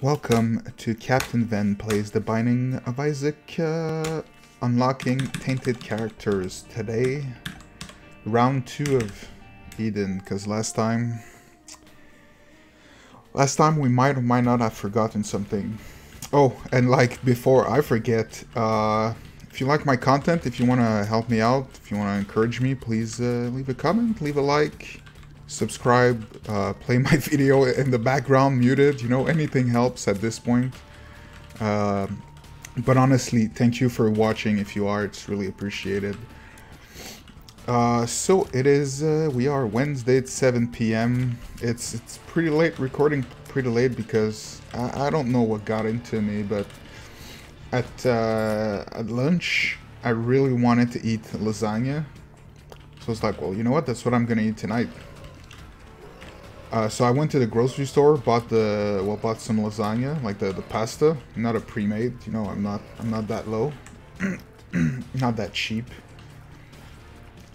Welcome to Captain Vein Plays The Binding of Isaac, uh, unlocking tainted characters. Today, round two of Eden, because last time... Last time we might or might not have forgotten something. Oh, and like, before I forget, uh, if you like my content, if you want to help me out, if you want to encourage me, please uh, leave a comment, leave a like, subscribe, uh, play my video in the background muted, you know, anything helps at this point. Uh, but honestly, thank you for watching if you are, it's really appreciated. Uh, so it is, uh, we are Wednesday at 7 p.m. It's it's pretty late, recording pretty late because I, I don't know what got into me, but at, uh, at lunch, I really wanted to eat lasagna. So it's like, well, you know what, that's what I'm gonna eat tonight. Uh, so I went to the grocery store, bought the well, bought some lasagna, like the the pasta, not a pre-made. You know, I'm not I'm not that low, not that cheap.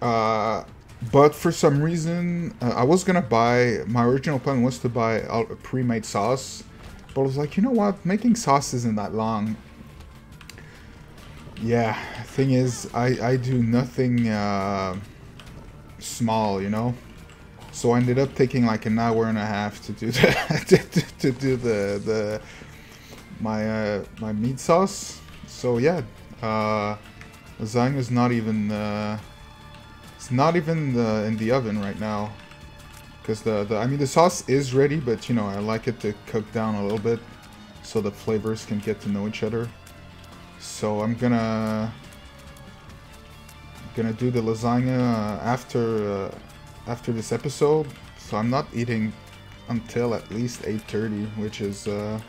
Uh, but for some reason, uh, I was gonna buy. My original plan was to buy a pre-made sauce, but I was like, you know what? Making sauce isn't that long. Yeah, thing is, I I do nothing uh, small, you know. So I ended up taking like an hour and a half to do the to, to, do the the my uh, my meat sauce. So yeah, uh, lasagna is not even uh, it's not even the, in the oven right now because the, the I mean the sauce is ready, but you know I like it to cook down a little bit so the flavors can get to know each other. So I'm gonna gonna do the lasagna uh, after. After this episode, so I'm not eating until at least 8.30, which is, uh,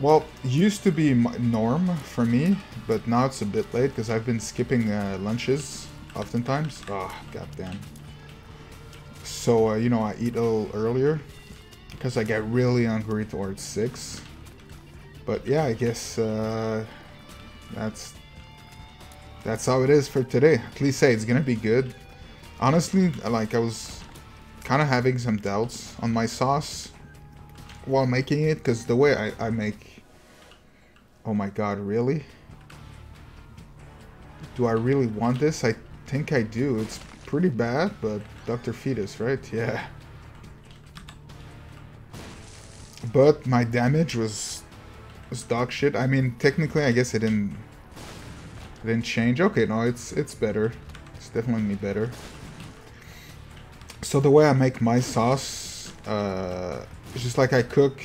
well, used to be norm for me, but now it's a bit late because I've been skipping uh, lunches oftentimes. Oh, goddamn. So, uh, you know, I eat a little earlier because I get really hungry towards 6. But yeah, I guess uh, that's that's how it is for today. At least say it's gonna be good honestly, like I was kind of having some doubts on my sauce while making it because the way I, I make oh my god really? Do I really want this? I think I do. It's pretty bad but Dr. Fetus right? Yeah. But my damage was was dog shit. I mean technically I guess it didn't it didn't change. Okay no it's it's better. It's definitely better so the way I make my sauce, uh, it's just like I cook.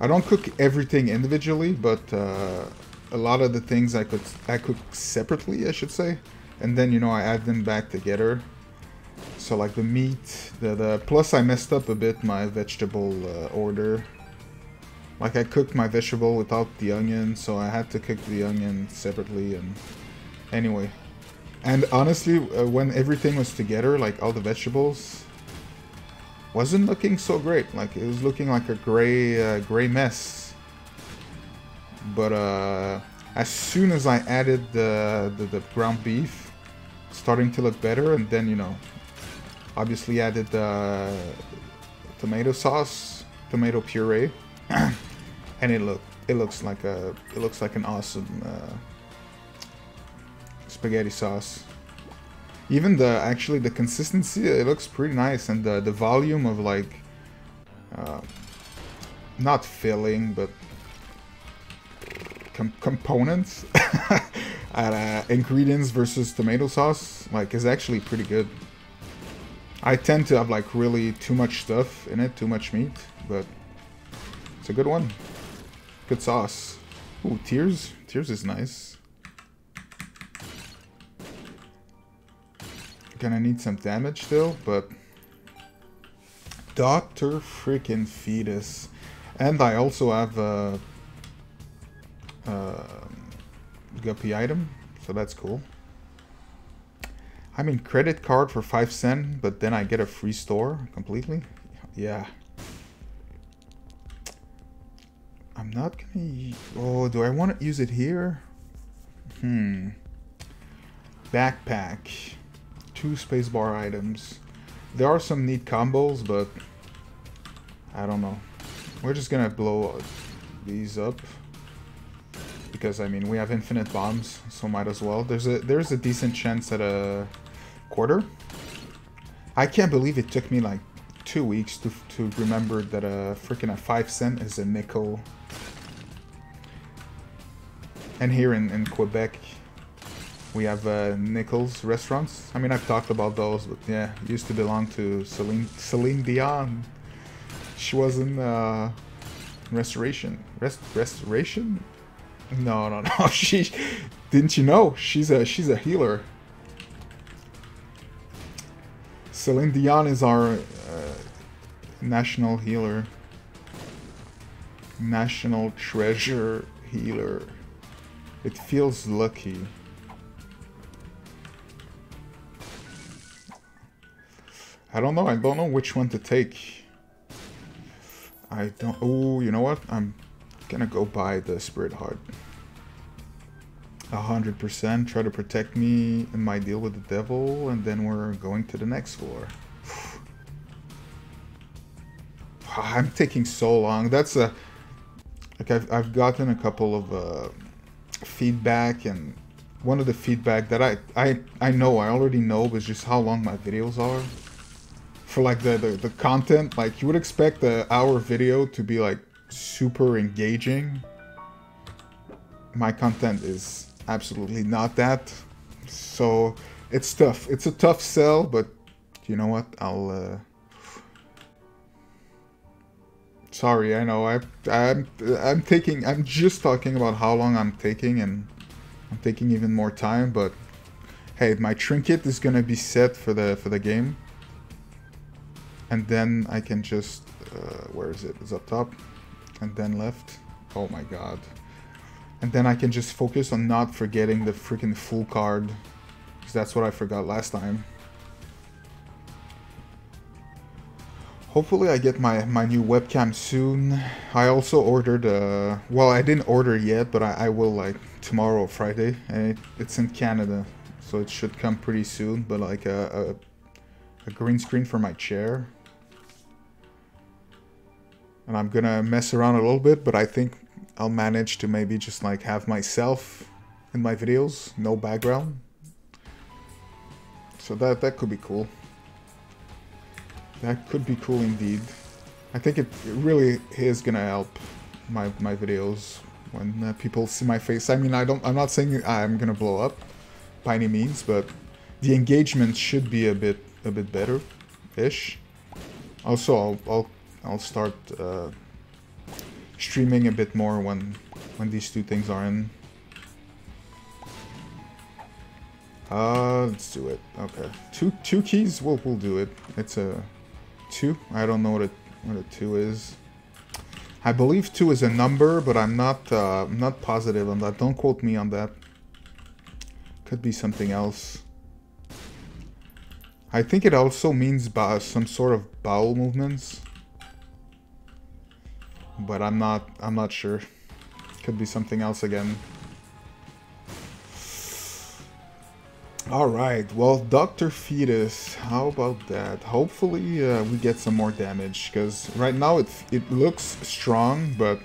I don't cook everything individually, but uh, a lot of the things I could I cook separately, I should say, and then you know I add them back together. So like the meat, the the plus I messed up a bit my vegetable uh, order. Like I cooked my vegetable without the onion, so I had to cook the onion separately. And anyway, and honestly, uh, when everything was together, like all the vegetables, wasn't looking so great. Like it was looking like a gray, uh, gray mess. But uh, as soon as I added the, the, the ground beef, starting to look better, and then you know, obviously added the tomato sauce, tomato puree, and it look it looks like a it looks like an awesome. Spaghetti sauce. Even the, actually the consistency, it looks pretty nice and the, the volume of like, uh, not filling, but com components, uh, ingredients versus tomato sauce, like is actually pretty good. I tend to have like really too much stuff in it, too much meat, but it's a good one. Good sauce. Ooh, Tears? Tears is nice. Gonna need some damage still, but... Dr. Freaking Fetus. And I also have a... a guppy item, so that's cool. I mean, credit card for 5 cent, but then I get a free store completely? Yeah. I'm not gonna... Oh, do I want to use it here? Hmm. Backpack two spacebar items. There are some neat combos, but I don't know. We're just gonna blow these up. Because, I mean, we have infinite bombs, so might as well. There's a there's a decent chance at a quarter. I can't believe it took me, like, two weeks to, to remember that a freaking a 5 cent is a nickel. And here in, in Quebec, we have uh, Nickels restaurants. I mean, I've talked about those, but yeah, used to belong to Celine, Celine Dion. She was in uh, Restoration. Rest, restoration? No, no, no. She didn't you know? She's a she's a healer. Celine Dion is our uh, national healer. National treasure healer. It feels lucky. I don't know. I don't know which one to take. I don't... Oh, you know what? I'm gonna go buy the Spirit Heart. 100% try to protect me in my deal with the devil, and then we're going to the next floor. I'm taking so long. That's a... Like, I've, I've gotten a couple of uh, feedback, and one of the feedback that I, I, I know, I already know, is just how long my videos are for like the, the, the content. Like you would expect the hour video to be like super engaging. My content is absolutely not that. So it's tough. It's a tough sell, but you know what? I'll uh Sorry, I know. I I'm I'm taking I'm just talking about how long I'm taking and I'm taking even more time, but hey, my trinket is going to be set for the for the game and then I can just uh, where is it? It's up top. And then left. Oh my god. And then I can just focus on not forgetting the freaking full card. Because that's what I forgot last time. Hopefully I get my my new webcam soon. I also ordered uh well I didn't order yet but I, I will like tomorrow Friday. And it, it's in Canada so it should come pretty soon. But like a, a, a green screen for my chair and I'm gonna mess around a little bit, but I think I'll manage to maybe just like have myself in my videos, no background. So that, that could be cool. That could be cool indeed. I think it, it really is gonna help my, my videos when uh, people see my face. I mean, I don't, I'm not saying I'm gonna blow up by any means, but the engagement should be a bit, a bit better-ish. Also, I'll, I'll I'll start uh, streaming a bit more when when these two things are in. Uh, let's do it. Okay, two two keys. We'll we'll do it. It's a two. I don't know what a what a two is. I believe two is a number, but I'm not uh, I'm not positive on that. Don't quote me on that. Could be something else. I think it also means some sort of bowel movements but I'm not I'm not sure. Could be something else again. Alright, well, Dr. Fetus, how about that? Hopefully uh, we get some more damage, because right now it, it looks strong, but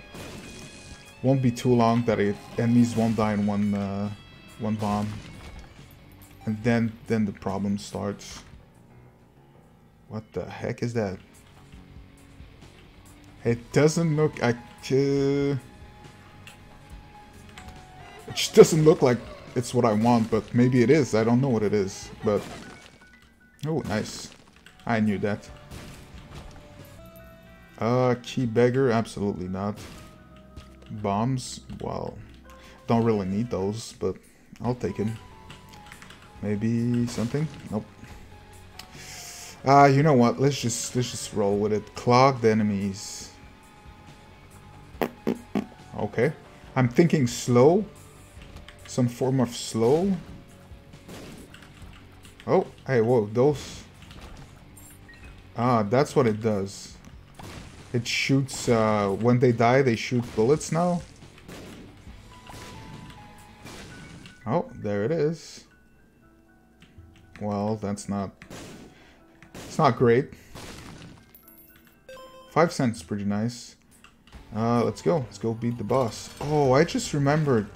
won't be too long that it, enemies won't die in one, uh, one bomb. And then, then the problem starts. What the heck is that? It doesn't look like... Uh, it just doesn't look like it's what I want, but maybe it is. I don't know what it is, but... Oh, nice. I knew that. Uh, key beggar? Absolutely not. Bombs? Well, don't really need those, but I'll take them. Maybe something? Nope. Ah, uh, you know what? Let's just let's just roll with it. Clogged enemies. Okay. I'm thinking slow. Some form of slow. Oh, hey, whoa, those... Ah, that's what it does. It shoots, uh, when they die, they shoot bullets now. Oh, there it is. Well, that's not... It's not great. Five cents pretty nice. Uh, let's go. Let's go beat the boss. Oh, I just remembered.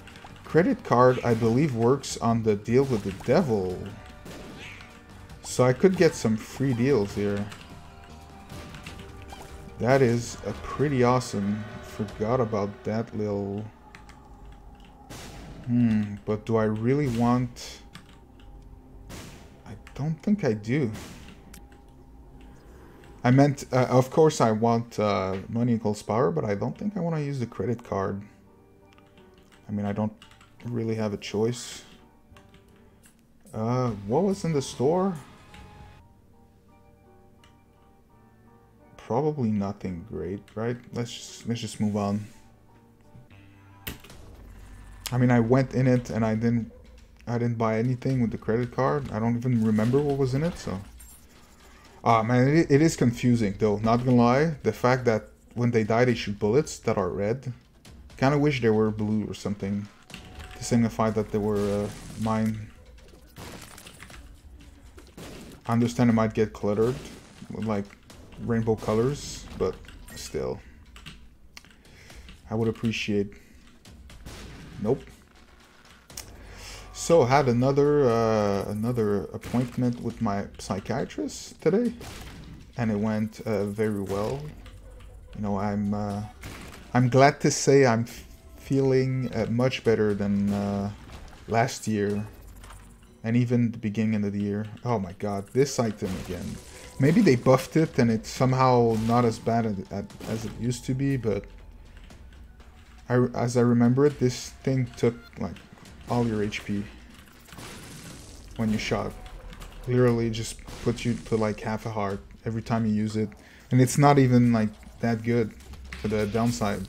Credit card, I believe, works on the deal with the devil. So I could get some free deals here. That is a pretty awesome. Forgot about that little... Hmm, but do I really want... I don't think I do. I meant, uh, of course I want uh, money equals power, but I don't think I want to use the credit card. I mean, I don't really have a choice. Uh, what was in the store? Probably nothing great, right? Let's just, let's just move on. I mean, I went in it and I didn't, I didn't buy anything with the credit card. I don't even remember what was in it, so. Ah, man, it, it is confusing though, not gonna lie. The fact that when they die they shoot bullets that are red. Kinda wish they were blue or something to signify that they were uh, mine. I understand it might get cluttered with like rainbow colors, but still. I would appreciate... Nope. So had another uh, another appointment with my psychiatrist today, and it went uh, very well. You know, I'm uh, I'm glad to say I'm feeling uh, much better than uh, last year, and even the beginning of the year. Oh my God, this item again. Maybe they buffed it and it's somehow not as bad as it used to be, but I, as I remember it, this thing took like all your HP when you shot. Literally just puts you to like half a heart every time you use it. And it's not even like that good for the downside.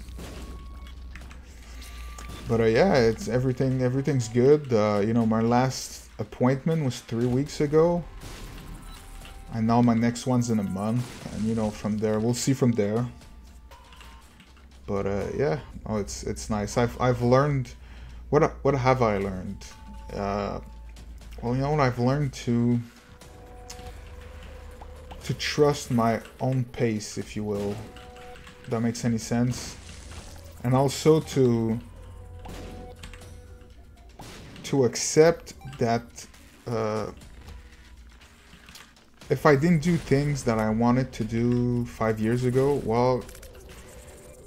But uh, yeah, it's everything. Everything's good. Uh, you know, my last appointment was three weeks ago, and now my next one's in a month. And you know, from there, we'll see from there. But uh, yeah, oh, it's it's nice. I've I've learned. What what have I learned? Uh, well, you know what? I've learned to to trust my own pace, if you will. If that makes any sense. And also to to accept that uh, if I didn't do things that I wanted to do five years ago, well,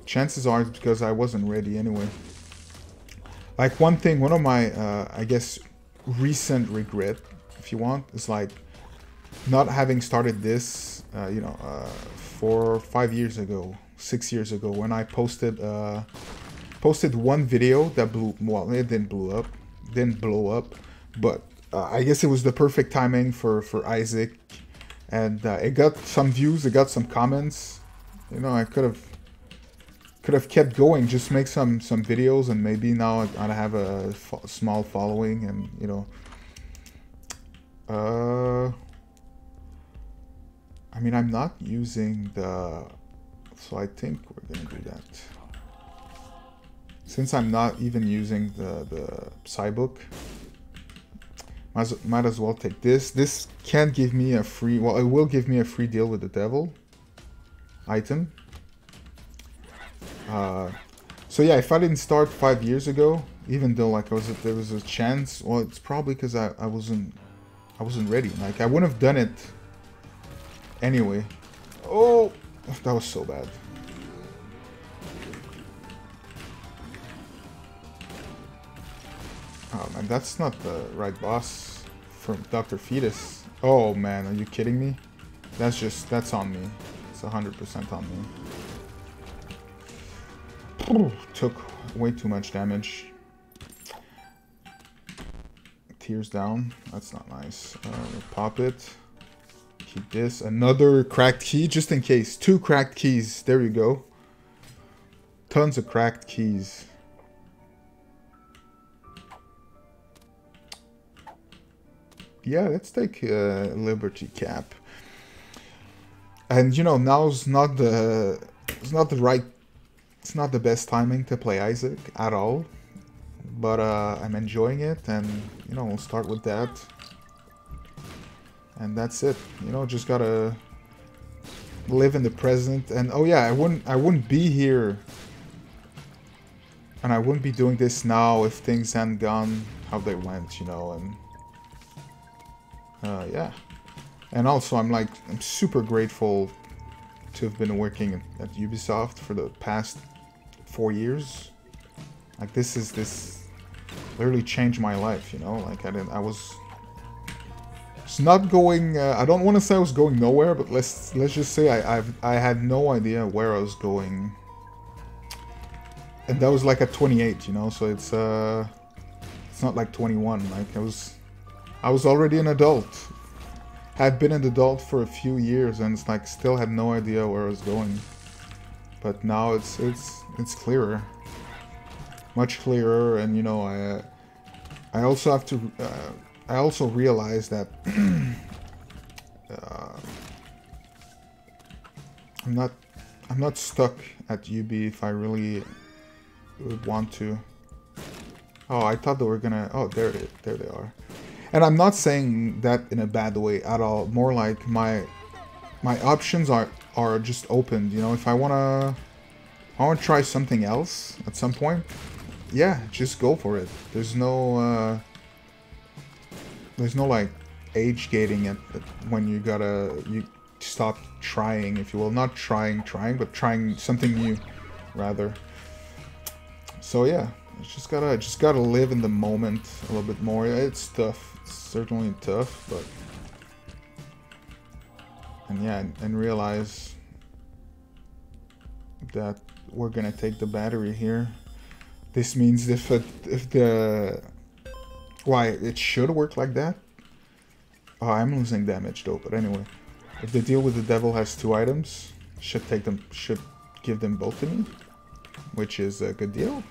chances are it's because I wasn't ready anyway. Like one thing, one of my, uh, I guess, recent regret, if you want, is like not having started this, uh, you know, uh, four, five years ago, six years ago, when I posted uh, posted one video that blew. Well, it didn't blow up, didn't blow up, but uh, I guess it was the perfect timing for for Isaac, and uh, it got some views, it got some comments. You know, I could have could have kept going just make some some videos and maybe now I'd have a small following and you know. Uh i mean i'm not using the so i think we're gonna do that. Since i'm not even using the the Psybook might, might as well take this. This can give me a free well it will give me a free deal with the devil item uh, so yeah, if I didn't start five years ago, even though like I was, there was a chance. Well, it's probably because I, I wasn't, I wasn't ready. Like I wouldn't have done it anyway. Oh, that was so bad. Oh man, that's not the right boss from Dr. Fetus. Oh man, are you kidding me? That's just, that's on me. It's 100% on me. Took way too much damage. Tears down. That's not nice. Uh, pop it. Keep this. Another cracked key, just in case. Two cracked keys. There you go. Tons of cracked keys. Yeah, let's take uh, Liberty Cap. And you know, now's not the it's not the right it's not the best timing to play Isaac at all, but uh, I'm enjoying it, and you know we'll start with that, and that's it. You know, just gotta live in the present. And oh yeah, I wouldn't I wouldn't be here and I wouldn't be doing this now if things hadn't gone how they went, you know, and uh, yeah. And also I'm like I'm super grateful to have been working at Ubisoft for the past four years. Like this is this literally changed my life, you know. Like I didn't, I was it's not going. Uh, I don't want to say I was going nowhere, but let's let's just say I I've, I had no idea where I was going, and that was like at 28, you know. So it's uh, it's not like 21. Like I was, I was already an adult. Had been an adult for a few years, and it's like still had no idea where I was going. But now it's it's it's clearer. Much clearer and you know I I also have to uh, I also realize that uh, I'm not I'm not stuck at UB if I really would want to. Oh I thought they were gonna oh there it, there they are. And I'm not saying that in a bad way at all. More like my my options are are just opened you know if I wanna I want to try something else at some point yeah, just go for it. There's no, uh, there's no like age gating at, at when you gotta you stop trying, if you will, not trying, trying, but trying something new, rather. So yeah, just gotta just gotta live in the moment a little bit more. It's tough, it's certainly tough, but and yeah, and realize that we're gonna take the battery here. This means if it, if the why it should work like that. Oh, I'm losing damage though. But anyway, if the deal with the devil has two items, should take them should give them both to me, which is a good deal.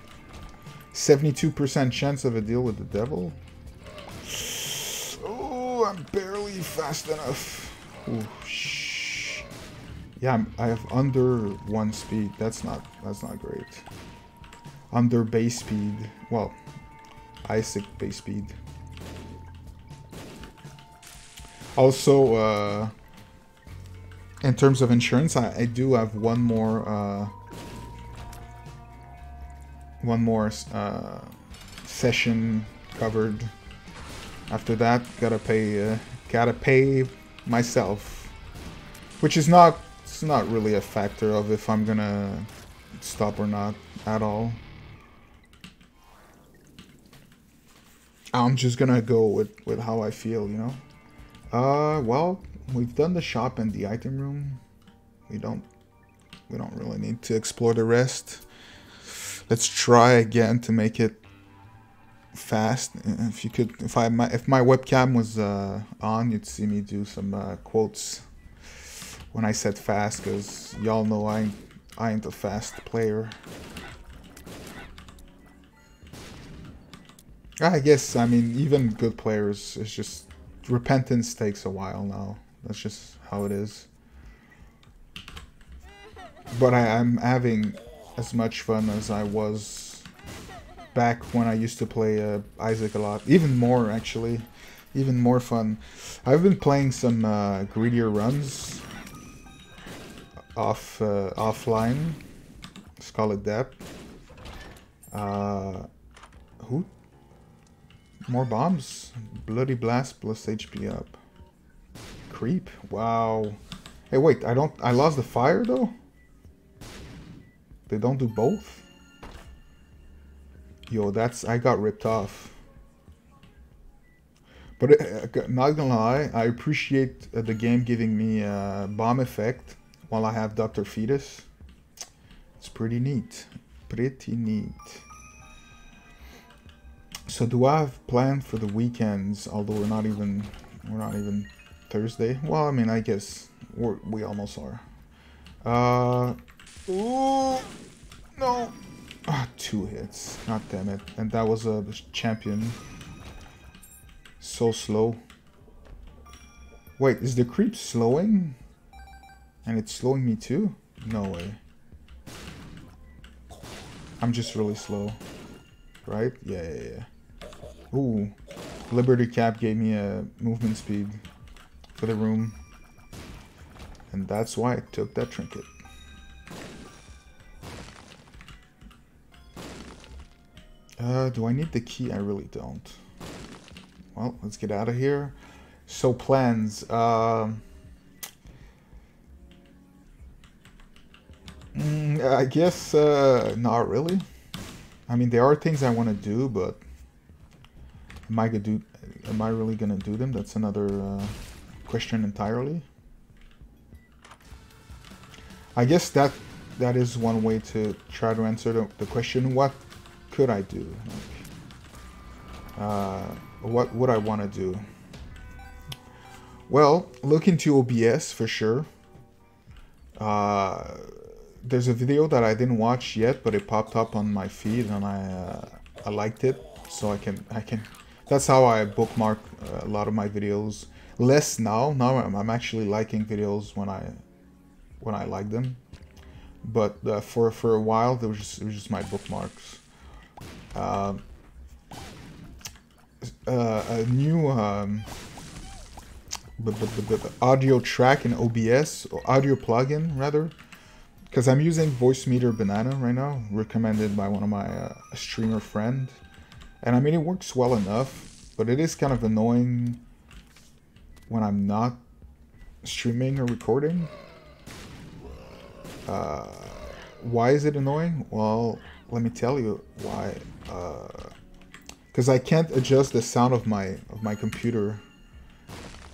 72% chance of a deal with the devil. Oh, I'm barely fast enough. Ooh, shh. Yeah, I have under one speed. That's not that's not great under base speed. Well, Isaac base speed. Also, uh, in terms of insurance, I, I do have one more, uh, one more uh, session covered. After that, gotta pay, uh, gotta pay myself, which is not, it's not really a factor of if I'm gonna stop or not at all. I'm just gonna go with, with how I feel, you know? Uh, well, we've done the shop and the item room. We don't, we don't really need to explore the rest. Let's try again to make it fast. If you could, if I, my, if my webcam was uh, on, you'd see me do some uh, quotes when I said fast, because y'all know I, I ain't a fast player. I guess, I mean, even good players, it's just, repentance takes a while now. That's just how it is. But I, am having as much fun as I was back when I used to play uh, Isaac a lot. Even more, actually. Even more fun. I've been playing some uh, greedier runs off uh, offline. Scarlet Depth. Uh, who more bombs. Bloody blast plus HP up. Creep. Wow. Hey, wait. I don't. I lost the fire though. They don't do both. Yo, that's. I got ripped off. But uh, not gonna lie, I appreciate uh, the game giving me a bomb effect while I have Dr. Fetus. It's pretty neat. Pretty neat. So do I have planned for the weekends? Although we're not even we're not even Thursday. Well, I mean, I guess we almost are. Uh, ooh, no, ah, two hits. God damn it! And that was a champion. So slow. Wait, is the creep slowing? And it's slowing me too? No way. I'm just really slow. Right? Yeah, yeah, yeah. Ooh. Liberty Cap gave me a movement speed for the room. And that's why I took that trinket. Uh, do I need the key? I really don't. Well, let's get out of here. So plans. Um, mm, I guess uh, not really. I mean, there are things I want to do, but am I gonna do? Am I really gonna do them? That's another uh, question entirely. I guess that that is one way to try to answer the, the question: What could I do? Like, uh, what would I want to do? Well, look into OBS for sure. Uh, there's a video that I didn't watch yet, but it popped up on my feed and I uh, I liked it, so I can I can. That's how I bookmark uh, a lot of my videos. Less now. Now I'm, I'm actually liking videos when I when I like them, but uh, for for a while there just it was just my bookmarks. Uh, uh, a new um, audio track in OBS, or audio plugin rather, because I'm using Voicemeeter Banana right now, recommended by one of my uh, streamer friend, and I mean it works well enough, but it is kind of annoying when I'm not streaming or recording. Uh, why is it annoying? Well, let me tell you why. Because uh, I can't adjust the sound of my of my computer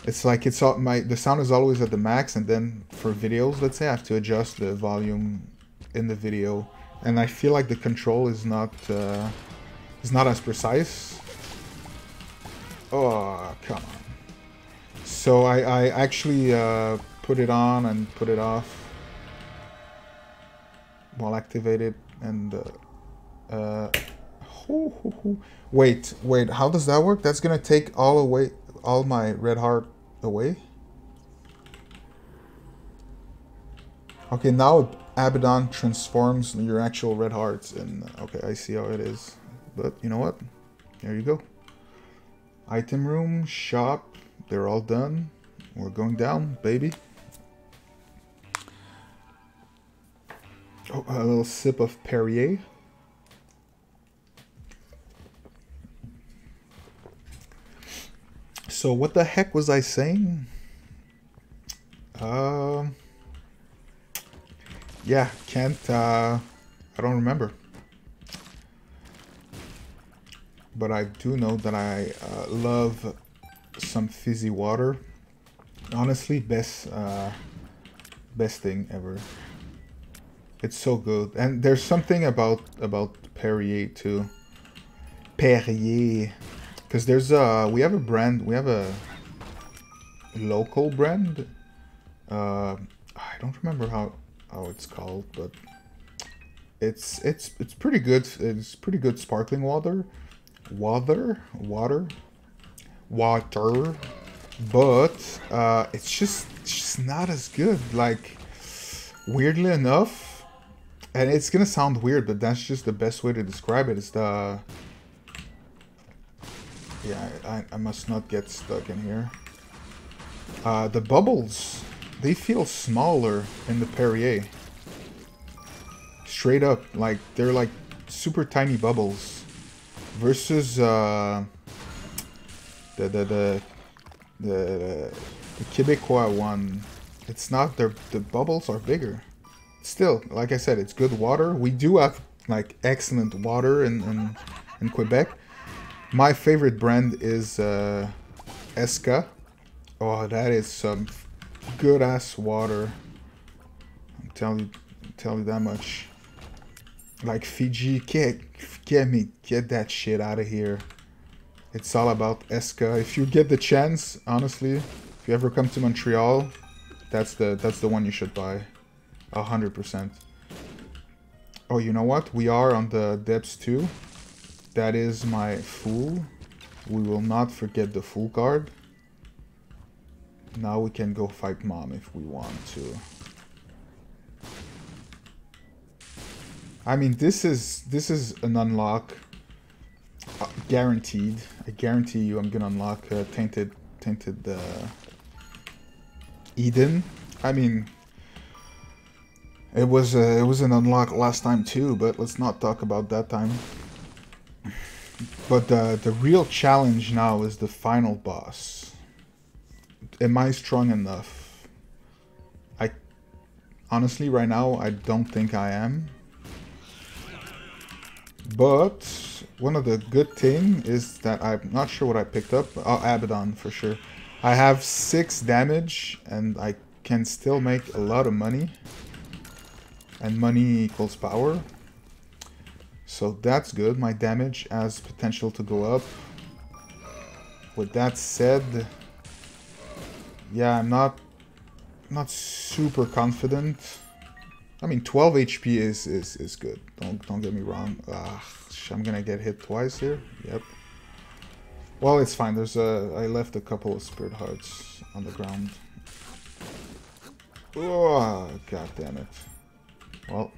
it's like it's all my the sound is always at the max, and then for videos, let's say I have to adjust the volume in the video, and I feel like the control is not uh, is not as precise. Oh come on! So I I actually uh, put it on and put it off while activated and. Uh, uh, wait, wait, how does that work? That's gonna take all away all my red heart away. Okay, now Abaddon transforms your actual red hearts and okay, I see how it is. But you know what? There you go. Item room, shop, they're all done. We're going down, baby. Oh, a little sip of Perrier. So what the heck was I saying? Uh, yeah, can't, uh, I don't remember. But I do know that I uh, love some fizzy water. Honestly, best, uh, best thing ever. It's so good. And there's something about, about Perrier too. Perrier. Because there's a, we have a brand, we have a local brand. Uh, I don't remember how, how it's called, but it's, it's, it's pretty good. It's pretty good sparkling water. Water? Water? Water. But, uh, it's just, it's just not as good. Like, weirdly enough, and it's gonna sound weird, but that's just the best way to describe it. Is the yeah, I, I must not get stuck in here. Uh, the bubbles, they feel smaller in the Perrier. Straight up, like, they're like super tiny bubbles. Versus, uh, the, the, the, the, the Quebecois one. It's not, the the bubbles are bigger. Still, like I said, it's good water. We do have, like, excellent water in, in, in Quebec. My favorite brand is uh, Eska. Oh, that is some good ass water. I'm telling you, tell you that much. Like Fiji, get get me, get that shit out of here. It's all about Eska. If you get the chance, honestly, if you ever come to Montreal, that's the that's the one you should buy. A hundred percent. Oh, you know what? We are on the depths too. That is my fool. We will not forget the fool card. Now we can go fight mom if we want to. I mean, this is this is an unlock uh, guaranteed. I guarantee you, I'm gonna unlock uh, tainted tainted uh, Eden. I mean, it was uh, it was an unlock last time too, but let's not talk about that time. But the the real challenge now is the final boss. Am I strong enough? I honestly right now I don't think I am. But one of the good thing is that I'm not sure what I picked up. Oh, Abaddon for sure. I have 6 damage and I can still make a lot of money. And money equals power. So that's good. My damage has potential to go up. With that said, yeah, I'm not not super confident. I mean, 12 HP is, is, is good. Don't don't get me wrong. Ugh, I'm gonna get hit twice here. Yep. Well, it's fine. There's a. I left a couple of spirit hearts on the ground. Oh, god damn it. Well,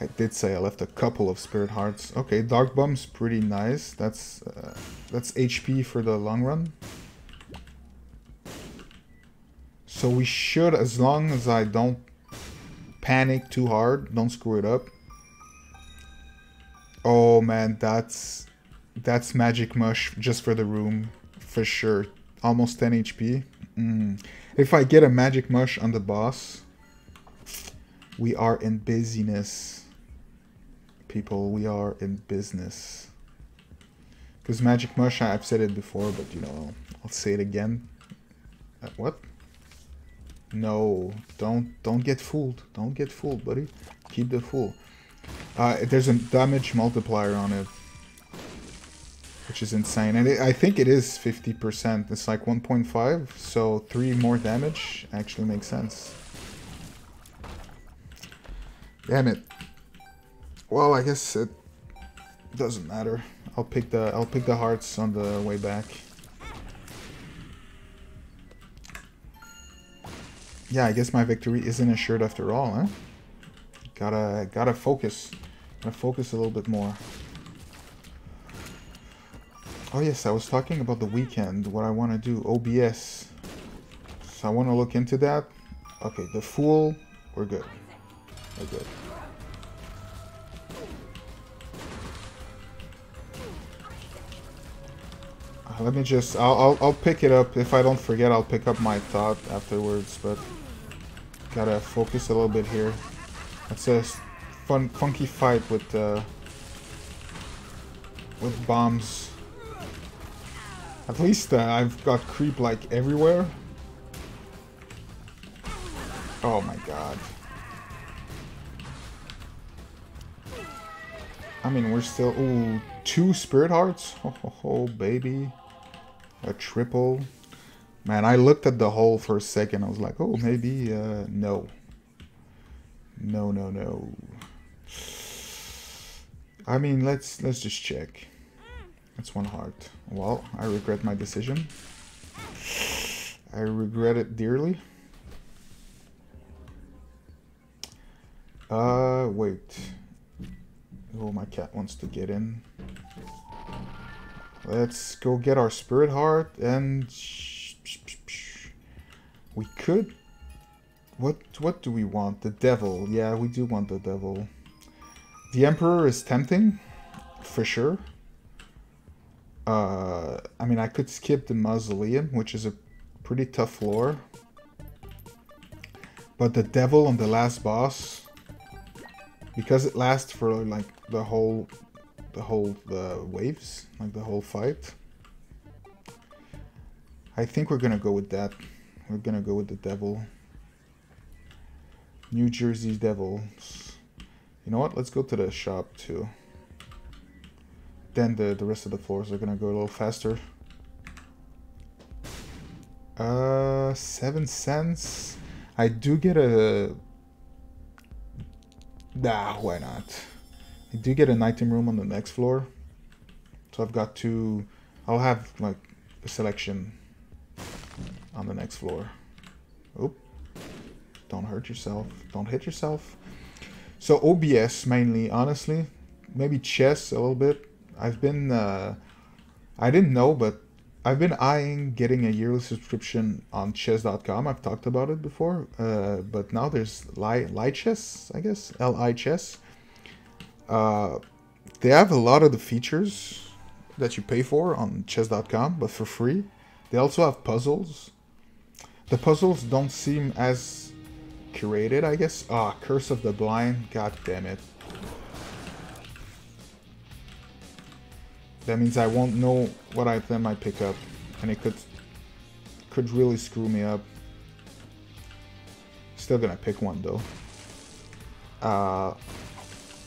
I did say I left a couple of spirit hearts. Okay, dark bomb's pretty nice. That's uh, that's HP for the long run. So we should, as long as I don't panic too hard, don't screw it up. Oh man, that's that's magic mush just for the room for sure. Almost 10 HP. Mm. If I get a magic mush on the boss, we are in busyness. People, we are in business. Because magic mush, I've said it before, but you know, I'll say it again. Uh, what? No, don't don't get fooled. Don't get fooled, buddy. Keep the fool. Uh, there's a damage multiplier on it, which is insane. And it, I think it is 50%. It's like 1.5, so 3 more damage actually makes sense. Damn it. Well, I guess it doesn't matter. I'll pick the I'll pick the hearts on the way back. Yeah, I guess my victory isn't assured after all, huh? Gotta, gotta focus. Gotta focus a little bit more. Oh yes, I was talking about the weekend, what I want to do, OBS. So I want to look into that. Okay, the Fool, we're good. We're good. Uh, let me just, I'll, I'll, I'll pick it up. If I don't forget, I'll pick up my thought afterwards, but gotta focus a little bit here. It's a fun, funky fight with uh, with bombs. At least uh, I've got creep like everywhere. Oh my god. I mean, we're still... Ooh, two Spirit Hearts? Oh, oh, oh, baby. A triple. Man, I looked at the hole for a second. I was like, oh, maybe, uh, no. No, no, no. I mean, let's let's just check. That's one heart. Well, I regret my decision. I regret it dearly. Uh, wait. Oh, my cat wants to get in. Let's go get our spirit heart and we could what what do we want? The devil. Yeah, we do want the devil. The emperor is tempting, for sure. Uh, I mean, I could skip the mausoleum, which is a pretty tough floor. But the devil on the last boss, because it lasts for like the whole, the whole the waves, like the whole fight. I think we're gonna go with that. We're gonna go with the devil. New Jersey Devils. You know what? Let's go to the shop too. Then the, the rest of the floors are gonna go a little faster. Uh, seven cents. I do get a... Nah, why not? I do get an item room on the next floor. So I've got two... I'll have, like, a selection on the next floor. Oop. Don't hurt yourself. Don't hit yourself. So OBS mainly, honestly. Maybe chess a little bit. I've been... Uh, I didn't know, but I've been eyeing getting a yearly subscription on chess.com. I've talked about it before, uh, but now there's Light Chess, I guess, L-I Chess. Uh, they have a lot of the features that you pay for on chess.com, but for free. They also have puzzles. The puzzles don't seem as curated, I guess. Ah, Curse of the Blind. God damn it. That means I won't know what item I pick up. And it could could really screw me up. Still gonna pick one though. Uh,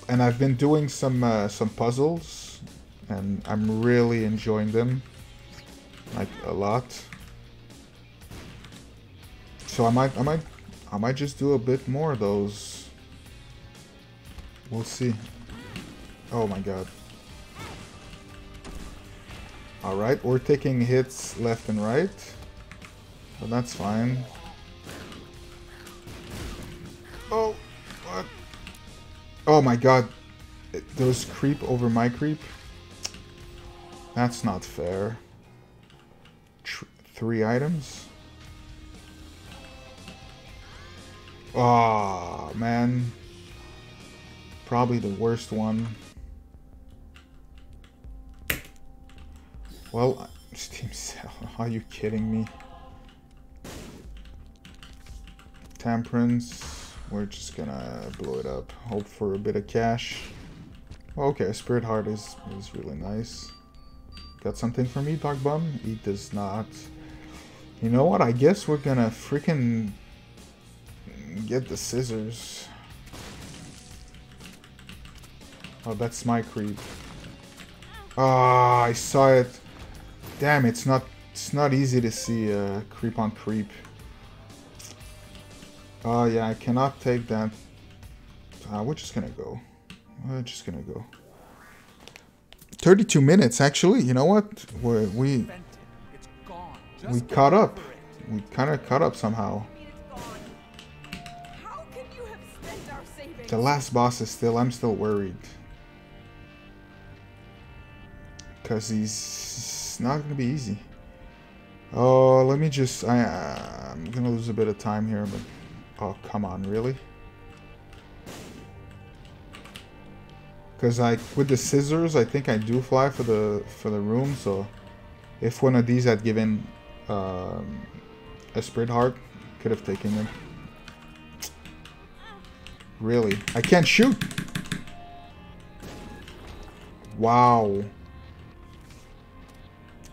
and I've been doing some uh, some puzzles, and I'm really enjoying them, like a lot. So I might I might I might just do a bit more of those. We'll see. Oh my god. Alright, we're taking hits left and right. But that's fine. Oh, what? Oh my god. Those creep over my creep? That's not fair. Tr three items? Oh, man. Probably the worst one. Well, Steam Sale, are you kidding me? Temperance, we're just gonna blow it up. Hope for a bit of cash. Okay, Spirit Heart is, is really nice. Got something for me, Dark Bum? He does not. You know what? I guess we're gonna freaking get the scissors. Oh, that's my creep. Ah, oh, I saw it. Damn, it's not it's not easy to see uh, creep on creep. Oh yeah, I cannot take that. Uh, we're just gonna go. We're just gonna go. 32 minutes, actually. You know what? We're, we we caught up. We kind of caught up somehow. The last boss is still. I'm still worried. Because he's it's not going to be easy. Oh, let me just... I, I'm going to lose a bit of time here, but... Oh, come on, really? Because I, with the scissors, I think I do fly for the for the room. So, if one of these had given um, a spirit heart, could have taken it. Really, I can't shoot. Wow.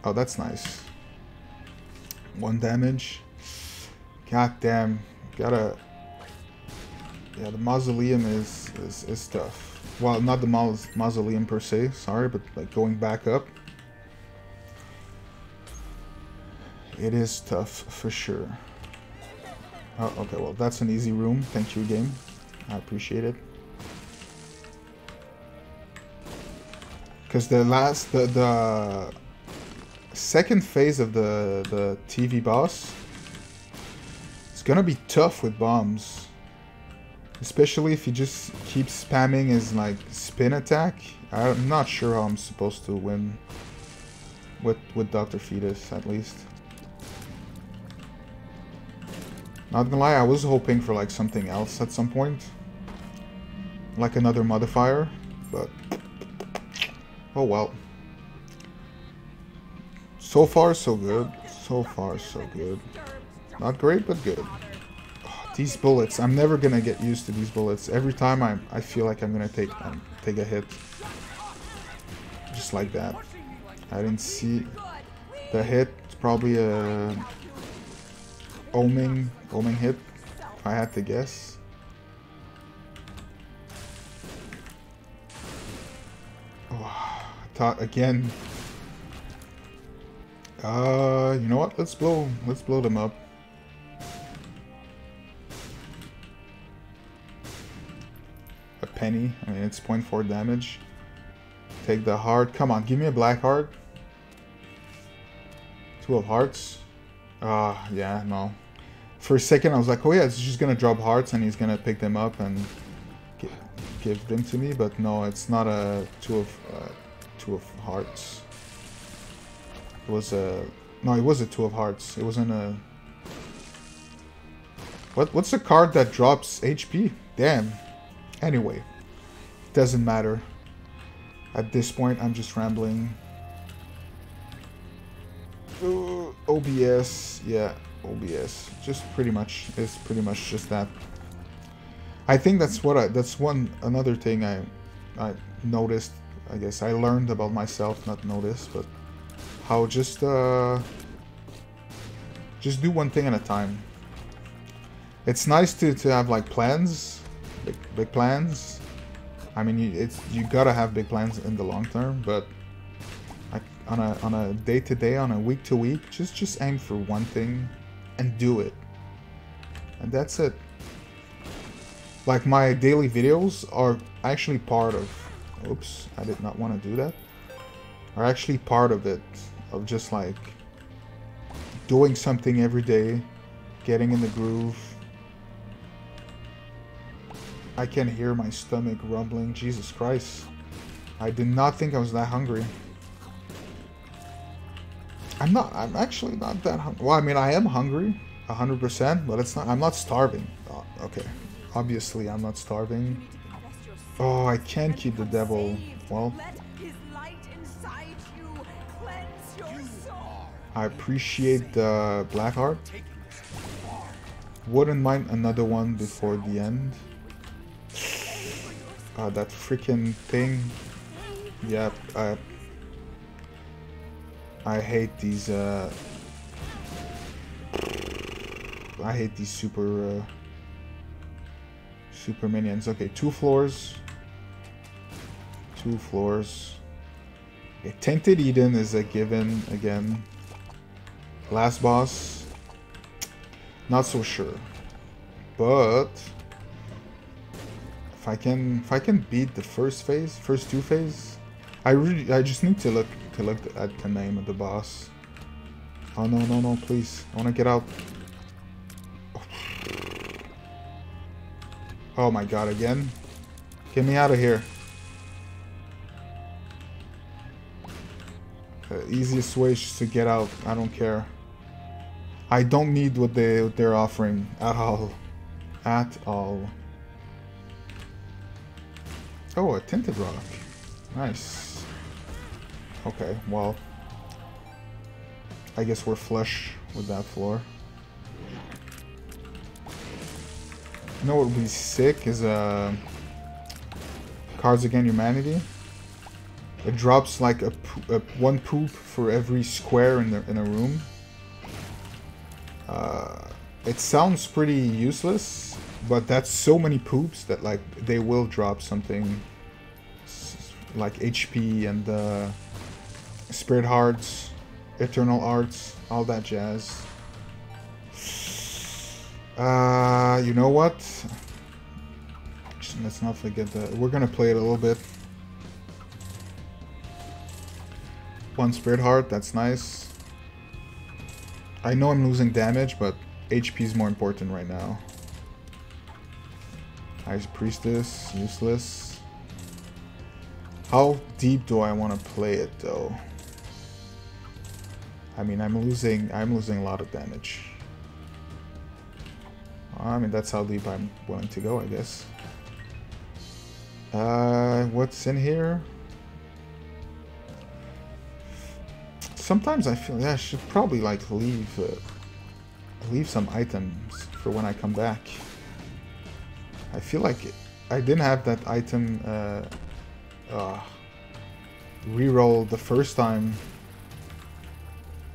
Oh, that's nice. One damage. God damn. Gotta... Yeah, the mausoleum is, is, is tough. Well, not the maus mausoleum per se, sorry, but like going back up. It is tough, for sure. Oh, okay, well, that's an easy room. Thank you, game. I appreciate it. Because the last, the, the second phase of the, the TV boss, it's gonna be tough with bombs. Especially if he just keeps spamming his like spin attack. I'm not sure how I'm supposed to win with, with Dr. Fetus at least. Not gonna lie, I was hoping for like something else at some point. Like another modifier, but oh well. So far, so good. So far, so good. Not great, but good. Oh, these bullets. I'm never gonna get used to these bullets. Every time I I feel like I'm gonna take um, take a hit. Just like that. I didn't see the hit. It's probably a oming oming hit. If I had to guess. Oh, I thought again uh, you know what? Let's blow, let's blow them up. A penny. I mean, it's 0.4 damage. Take the heart. Come on, give me a black heart. Two of hearts. Ah, uh, yeah, no. For a second, I was like, oh yeah, it's just gonna drop hearts and he's gonna pick them up and give them to me. But no, it's not a two of uh, two of hearts. It was a... No, it was a Two of Hearts. It wasn't a... What, what's the card that drops HP? Damn. Anyway. Doesn't matter. At this point, I'm just rambling. Uh, OBS. Yeah, OBS. Just pretty much. It's pretty much just that. I think that's what I... That's one... Another thing I... I noticed. I guess I learned about myself. Not noticed, but... How just... Uh, just do one thing at a time. It's nice to, to have like plans, big, big plans. I mean, you, it's you gotta have big plans in the long term, but like on a on a day to day, on a week to week, just just aim for one thing and do it, and that's it. Like my daily videos are actually part of. Oops, I did not want to do that. Are actually part of it, of just like doing something every day, getting in the groove I can hear my stomach rumbling. Jesus Christ. I did not think I was that hungry. I'm not, I'm actually not that hungry. Well, I mean, I am hungry, 100%, but it's not, I'm not starving. Oh, okay. Obviously, I'm not starving. Oh, I can't keep the devil. Well, I appreciate the black heart. Wouldn't mind another one before the end. Uh, that freaking thing. Yeah, I, I hate these, uh, I hate these super, uh, super minions. Okay, two floors. Two floors. Okay, Tainted Eden is a given again. Last boss. Not so sure. But if I can, if I can beat the first phase, first two phase, I really, I just need to look to look at the name of the boss. Oh no, no, no! Please, I want to get out. Oh my god, again? Get me out of here. Easiest way is to get out. I don't care. I don't need what they what they're offering at all. At all. Oh, a tinted rock. Nice. Okay, well. I guess we're flush with that floor. You know what would be sick is uh, Cards Against Humanity. It drops like a, a, one poop for every square in, the, in a room. Uh, it sounds pretty useless, but that's so many poops that like they will drop something like HP and uh, Spirit Hearts, Eternal Hearts, all that jazz. Uh, you know what? Let's not forget that. We're gonna play it a little bit. Spirit Heart, that's nice. I know I'm losing damage, but HP is more important right now. High Priestess, useless. How deep do I want to play it though? I mean, I'm losing, I'm losing a lot of damage. I mean, that's how deep I'm willing to go, I guess. Uh, what's in here? Sometimes I feel, yeah, I should probably like leave, uh, leave some items for when I come back. I feel like I didn't have that item uh, uh, reroll the first time.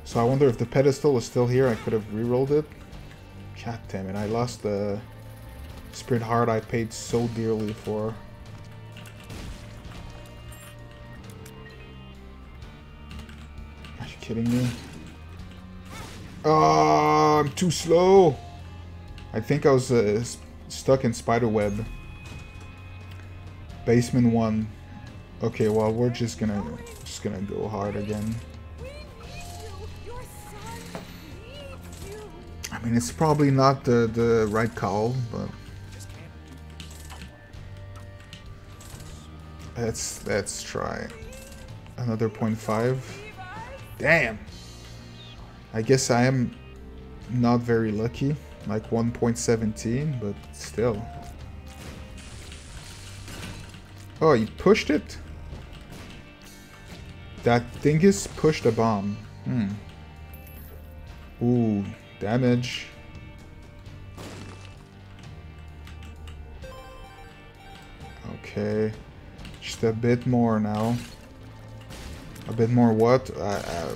So I wonder if the pedestal was still here, I could have re-rolled it. God damn it, I lost the Spirit Heart I paid so dearly for. Kidding me? Oh, I'm too slow. I think I was uh, stuck in spiderweb. Basement 1. Okay, well, we're just gonna just gonna go hard again. I mean, it's probably not the, the right call, but... Let's, let's try. Another 0.5. Damn! I guess I am not very lucky, like 1.17, but still. Oh, he pushed it? That dingus pushed a bomb. Hmm. Ooh, damage. Okay. Just a bit more now. A bit more what? I,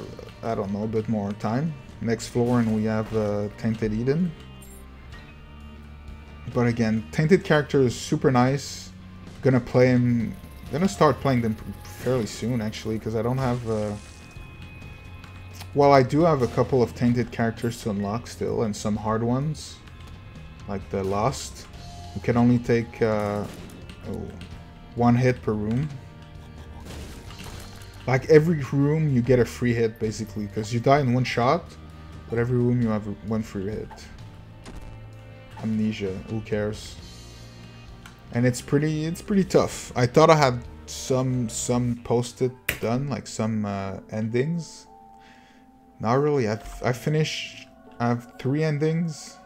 I, I don't know, a bit more time. Next floor and we have uh, Tainted Eden. But again, Tainted character is super nice. Gonna play him... Gonna start playing them fairly soon actually, because I don't have... Uh, well, I do have a couple of Tainted characters to unlock still, and some hard ones. Like the Lost. You can only take uh, oh, one hit per room. Like every room you get a free hit basically, because you die in one shot, but every room you have one free hit. Amnesia, who cares? And it's pretty it's pretty tough. I thought I had some some post-it done, like some uh, endings. Not really. I've I finished. I have three endings.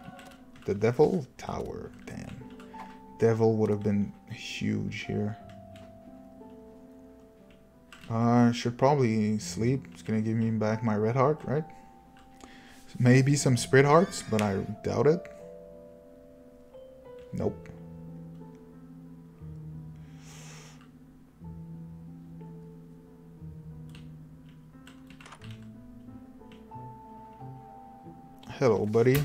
The Devil Tower. Damn. Devil would have been huge here. I should probably sleep. It's gonna give me back my red heart, right? Maybe some spirit hearts, but I doubt it. Nope. Hello, buddy.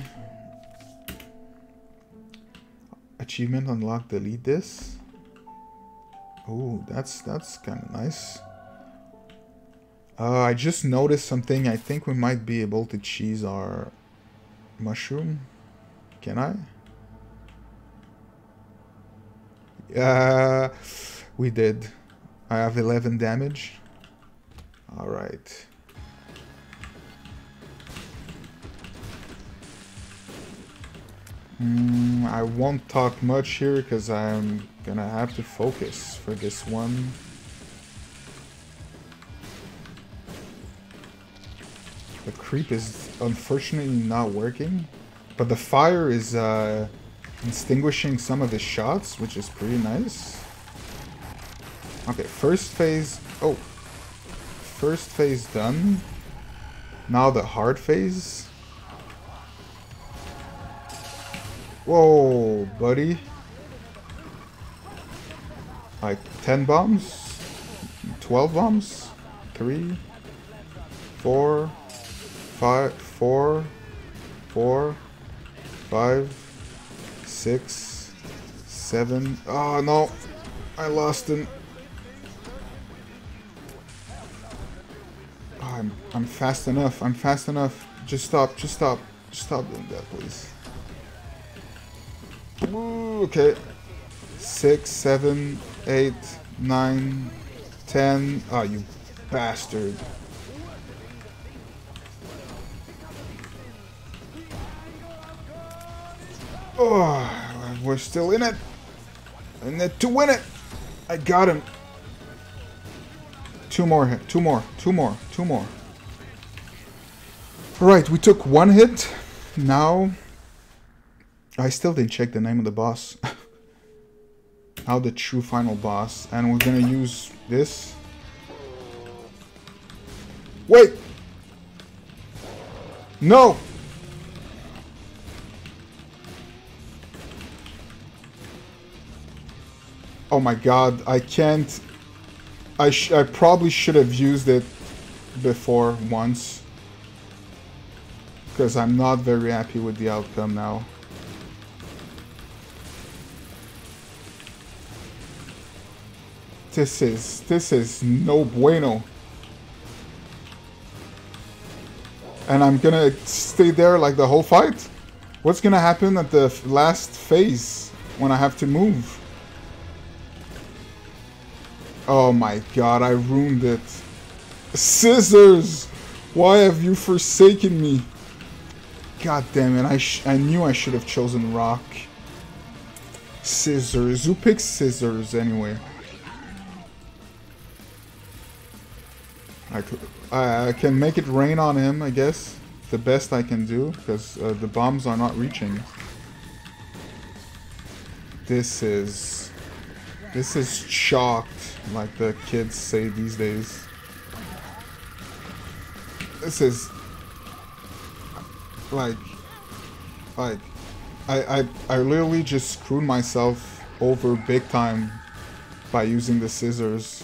Achievement unlocked. Delete this. Oh, that's that's kind of nice. Uh, I just noticed something. I think we might be able to cheese our mushroom. Can I? Uh, we did. I have 11 damage. Alright. Mm, I won't talk much here because I'm gonna have to focus for this one. Creep is unfortunately not working, but the fire is uh, extinguishing some of his shots, which is pretty nice. Okay, first phase. Oh, first phase done. Now the hard phase. Whoa, buddy. Like 10 bombs? 12 bombs? 3, 4, 5, 4, 4, 5, 6, 7. Oh no, I lost him. Oh, I'm, I'm fast enough, I'm fast enough. Just stop, just stop, just stop doing that, please. Ooh, okay. Six, seven, eight, nine, ten. Ah, oh, you bastard. Oh, we're still in it. In it to win it. I got him. Two more hit. Two more. Two more. Two more. Alright, we took one hit. Now I still didn't check the name of the boss. now the true final boss. And we're gonna use this. Wait! No! Oh my god, I can't... I, I probably should have used it before once. Because I'm not very happy with the outcome now. This is, this is no bueno. And I'm gonna stay there like the whole fight? What's gonna happen at the last phase when I have to move? Oh my god, I ruined it. Scissors! Why have you forsaken me? God damn it, I, I knew I should have chosen rock. Scissors. Who picks scissors anyway? I, could, I, I can make it rain on him, I guess. the best I can do because uh, the bombs are not reaching. This is... This is chalked, like the kids say these days. This is... Like... Like... I, I, I literally just screwed myself over big time by using the scissors.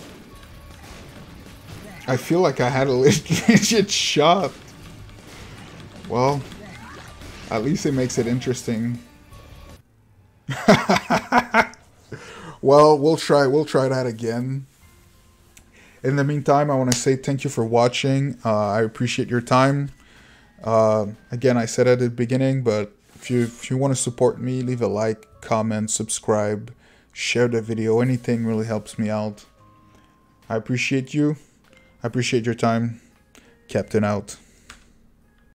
I feel like I had a legit shot. Well, at least it makes it interesting. well, we'll try we'll try that again. In the meantime, I want to say thank you for watching. Uh, I appreciate your time. Uh, again, I said at the beginning, but if you if you want to support me, leave a like, comment, subscribe, share the video. Anything really helps me out. I appreciate you. I appreciate your time. Captain out.